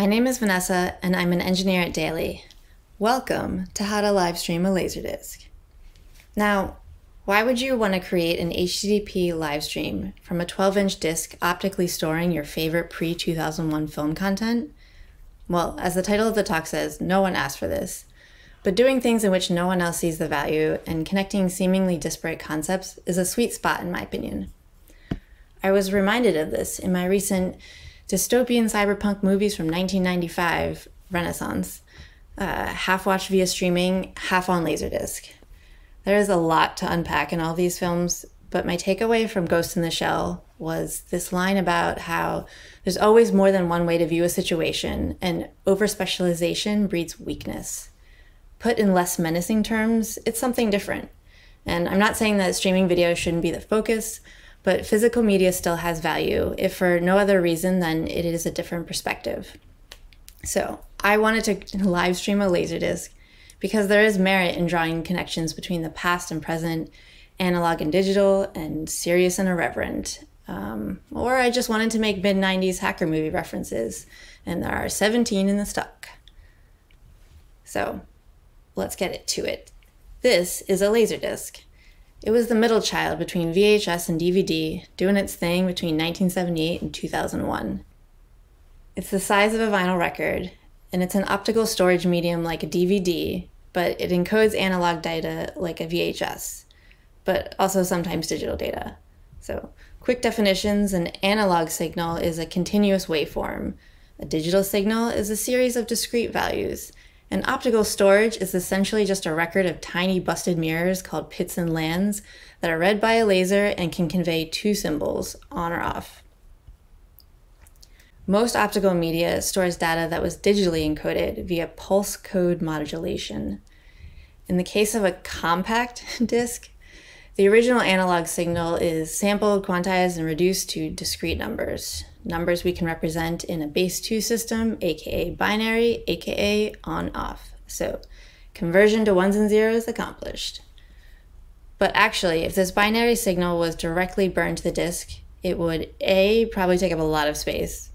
My name is Vanessa, and I'm an engineer at Daily. Welcome to How to Live Stream a Laserdisc. Now, why would you want to create an HTTP live stream from a 12 inch disc optically storing your favorite pre 2001 film content? Well, as the title of the talk says, no one asked for this. But doing things in which no one else sees the value and connecting seemingly disparate concepts is a sweet spot, in my opinion. I was reminded of this in my recent dystopian cyberpunk movies from 1995, Renaissance, uh, half watched via streaming, half on Laserdisc. There is a lot to unpack in all these films, but my takeaway from Ghost in the Shell was this line about how there's always more than one way to view a situation, and overspecialization breeds weakness. Put in less menacing terms, it's something different. And I'm not saying that streaming video shouldn't be the focus, but physical media still has value, if for no other reason than it is a different perspective. So I wanted to live stream a Laserdisc because there is merit in drawing connections between the past and present, analog and digital, and serious and irreverent. Um, or I just wanted to make mid 90s hacker movie references, and there are 17 in the stock. So let's get it to it. This is a Laserdisc. It was the middle child between VHS and DVD, doing its thing between 1978 and 2001. It's the size of a vinyl record, and it's an optical storage medium like a DVD, but it encodes analog data like a VHS, but also sometimes digital data. So, quick definitions an analog signal is a continuous waveform, a digital signal is a series of discrete values, an optical storage is essentially just a record of tiny busted mirrors called pits and lands that are read by a laser and can convey two symbols, on or off. Most optical media stores data that was digitally encoded via pulse code modulation. In the case of a compact disc, the original analog signal is sampled, quantized, and reduced to discrete numbers numbers we can represent in a base 2 system, aka binary, aka on off. So conversion to ones and zeros accomplished. But actually, if this binary signal was directly burned to the disk, it would A, probably take up a lot of space,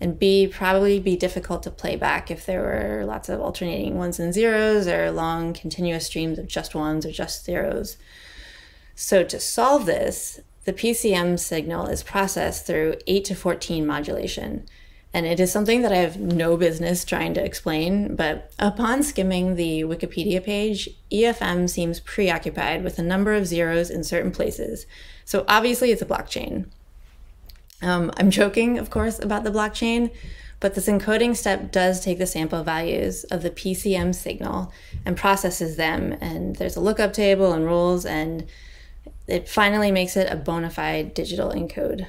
and B, probably be difficult to play back if there were lots of alternating ones and zeros or long continuous streams of just ones or just zeros. So to solve this, the PCM signal is processed through 8 to 14 modulation. And it is something that I have no business trying to explain, but upon skimming the Wikipedia page, EFM seems preoccupied with a number of zeros in certain places. So obviously it's a blockchain. Um, I'm joking, of course, about the blockchain, but this encoding step does take the sample values of the PCM signal and processes them. And there's a lookup table and rules and it finally makes it a bona fide digital encode.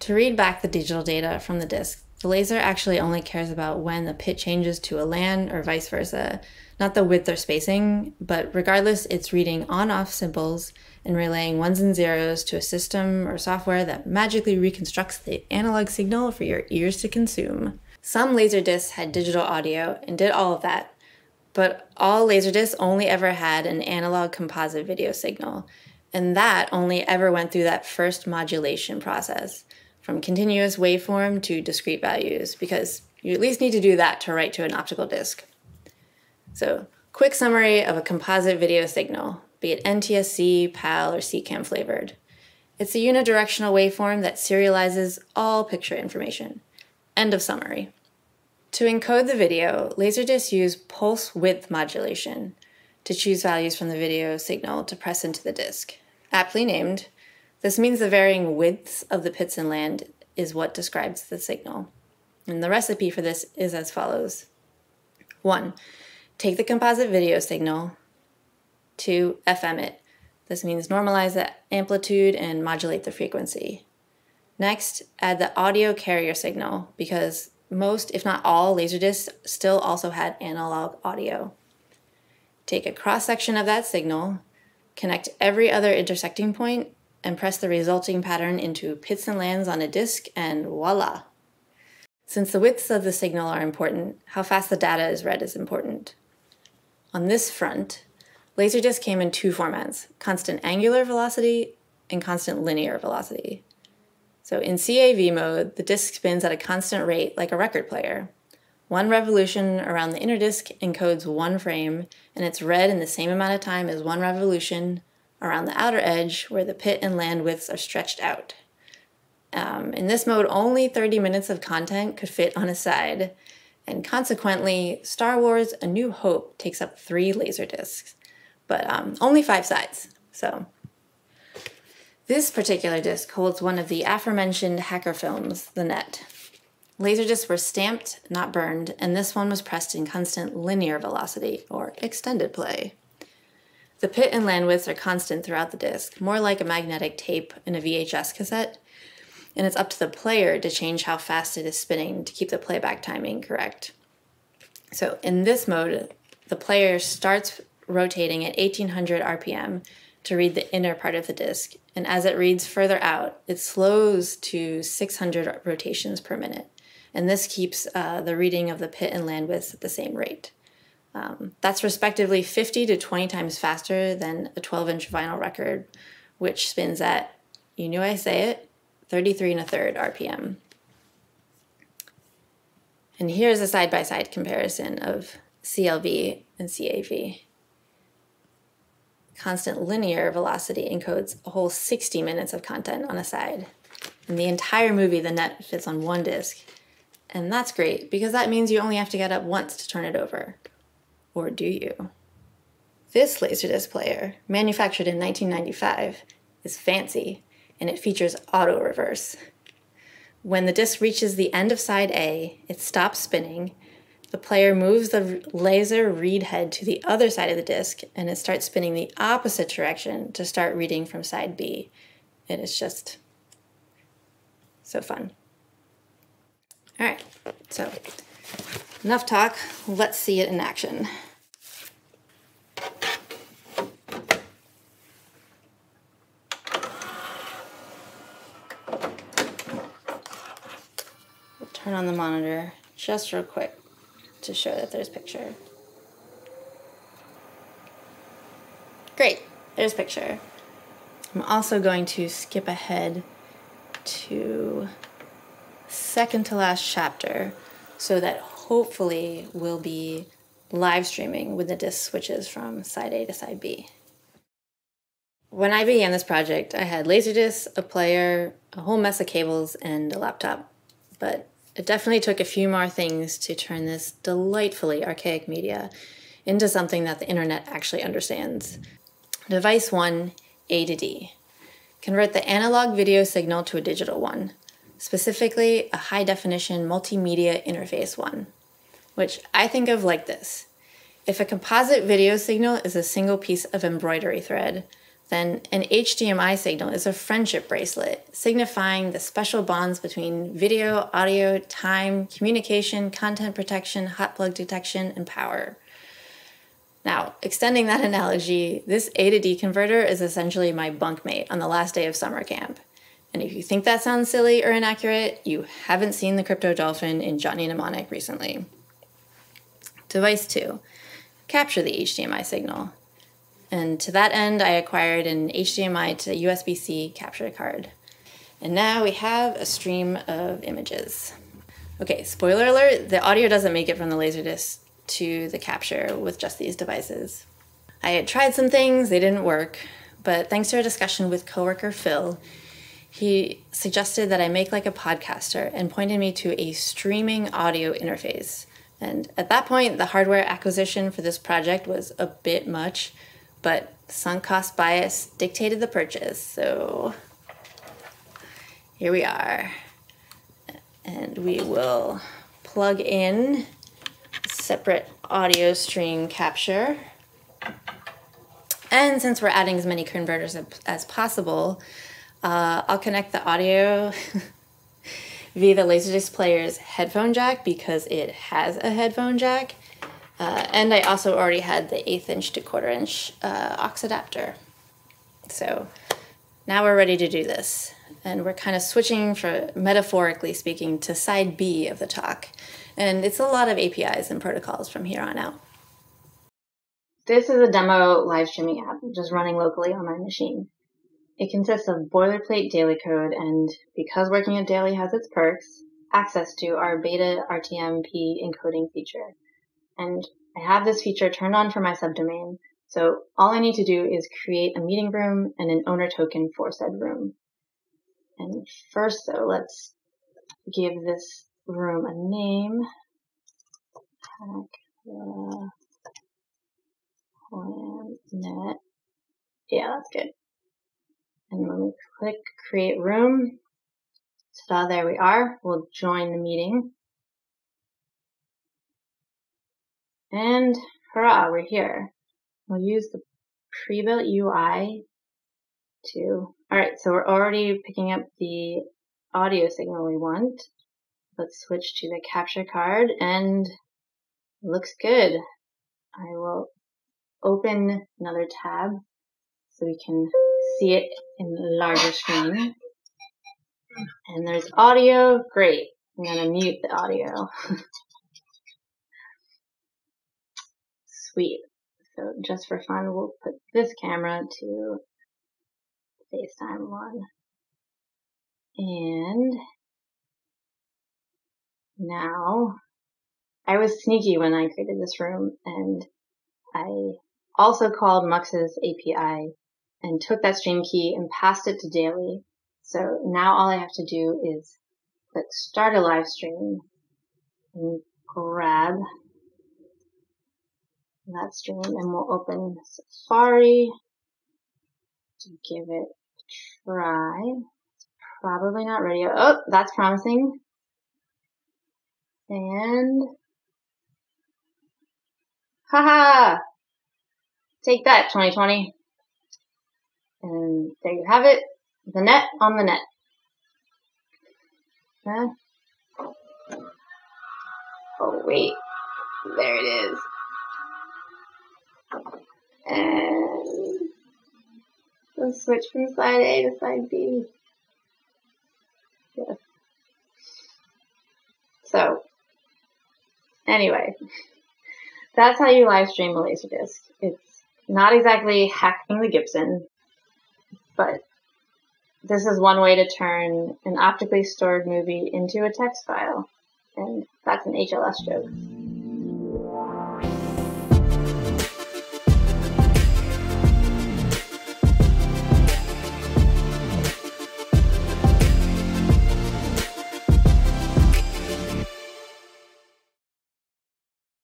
To read back the digital data from the disk, the laser actually only cares about when the pit changes to a land or vice versa, not the width or spacing, but regardless, it's reading on off symbols and relaying ones and zeros to a system or software that magically reconstructs the analog signal for your ears to consume. Some laserdiscs had digital audio and did all of that, but all laserdiscs only ever had an analog composite video signal, and that only ever went through that first modulation process from continuous waveform to discrete values, because you at least need to do that to write to an optical disc. So, quick summary of a composite video signal, be it NTSC, PAL, or SECAM flavored. It's a unidirectional waveform that serializes all picture information. End of summary. To encode the video, Laserdiscs use pulse width modulation to choose values from the video signal to press into the disk aptly named. This means the varying widths of the pits and land is what describes the signal. And the recipe for this is as follows. 1. Take the composite video signal. 2. FM it. This means normalize the amplitude and modulate the frequency. Next, add the audio carrier signal because most, if not all, Laserdiscs still also had analog audio. Take a cross section of that signal Connect every other intersecting point and press the resulting pattern into pits and lands on a disk and voila! Since the widths of the signal are important, how fast the data is read is important. On this front, Laserdisc came in two formats, constant angular velocity and constant linear velocity. So in CAV mode, the disk spins at a constant rate like a record player. One revolution around the inner disk encodes one frame, and it's read in the same amount of time as one revolution around the outer edge where the pit and land widths are stretched out. Um, in this mode, only 30 minutes of content could fit on a side, and consequently, Star Wars A New Hope takes up three laser discs, but um, only five sides. So, this particular disc holds one of the aforementioned hacker films, The Net. Laserdiscs were stamped, not burned, and this one was pressed in constant linear velocity, or extended play. The pit and land widths are constant throughout the disc, more like a magnetic tape in a VHS cassette, and it's up to the player to change how fast it is spinning to keep the playback timing correct. So in this mode, the player starts rotating at 1800 RPM to read the inner part of the disc, and as it reads further out, it slows to 600 rotations per minute, and this keeps uh, the reading of the pit and land widths at the same rate. Um, that's respectively 50 to 20 times faster than a 12 inch vinyl record, which spins at, you knew I say it, 33 and a third RPM. And here's a side-by-side comparison of CLV and CAV. Constant linear velocity encodes a whole 60 minutes of content on a side. And the entire movie, the net, fits on one disc. And that's great because that means you only have to get up once to turn it over. Or do you? This Laserdisc player, manufactured in 1995, is fancy and it features auto reverse. When the disc reaches the end of side A, it stops spinning. The player moves the laser read head to the other side of the disc and it starts spinning the opposite direction to start reading from side B. It is just so fun. All right, so enough talk. Let's see it in action. turn on the monitor just real quick to show that there's picture. Great, there's picture. I'm also going to skip ahead to second to last chapter so that hopefully we'll be live streaming when the disc switches from side A to side B. When I began this project, I had Laserdisc, a player, a whole mess of cables, and a laptop. But it definitely took a few more things to turn this delightfully archaic media into something that the internet actually understands. Device 1, A to D. Convert the analog video signal to a digital one, specifically a high definition multimedia interface one, which I think of like this. If a composite video signal is a single piece of embroidery thread, then an HDMI signal is a friendship bracelet, signifying the special bonds between video, audio, time, communication, content protection, hot plug detection, and power. Now, extending that analogy, this A to D converter is essentially my bunkmate on the last day of summer camp. And if you think that sounds silly or inaccurate, you haven't seen the crypto dolphin in Johnny Mnemonic recently. Device 2 Capture the HDMI signal. And to that end, I acquired an HDMI to USB C capture card. And now we have a stream of images. Okay, spoiler alert the audio doesn't make it from the Laserdisc to the capture with just these devices. I had tried some things, they didn't work, but thanks to a discussion with coworker Phil, he suggested that I make like a podcaster and pointed me to a streaming audio interface. And at that point, the hardware acquisition for this project was a bit much, but sunk cost bias dictated the purchase. So here we are. And we will plug in separate audio stream capture. And since we're adding as many converters as possible, uh, I'll connect the audio via the Laserdisc player's headphone jack because it has a headphone jack. Uh, and I also already had the eighth inch to quarter inch uh, aux adapter. So now we're ready to do this. And we're kind of switching for metaphorically speaking to side B of the talk. And it's a lot of APIs and protocols from here on out. This is a demo live streaming app just running locally on my machine. It consists of boilerplate daily code, and because working at Daily has its perks, access to our beta RTMP encoding feature. And I have this feature turned on for my subdomain. So all I need to do is create a meeting room and an owner token for said room. And first though, let's give this room a name. Planet. Uh, yeah, that's good. And when we click create room, so there we are. We'll join the meeting. And hurrah, we're here. We'll use the pre-built UI to, alright, so we're already picking up the audio signal we want. Let's switch to the capture card and looks good. I will open another tab so we can see it in the larger screen. And there's audio. Great. I'm going to mute the audio. Sweet. So just for fun, we'll put this camera to FaceTime one. And now I was sneaky when I created this room and I also called Mux's API and took that stream key and passed it to daily. So now all I have to do is click start a live stream and grab that stream and we'll open Safari to give it a try. It's probably not ready. Oh, that's promising. And haha! Take that, 2020. There you have it. The net on the net. Huh? Oh, wait. There it is. And let's switch from side A to side B. Yes. So, anyway, that's how you live stream a Laserdisc. It's not exactly hacking the Gibson, but this is one way to turn an optically stored movie into a text file. And that's an HLS joke.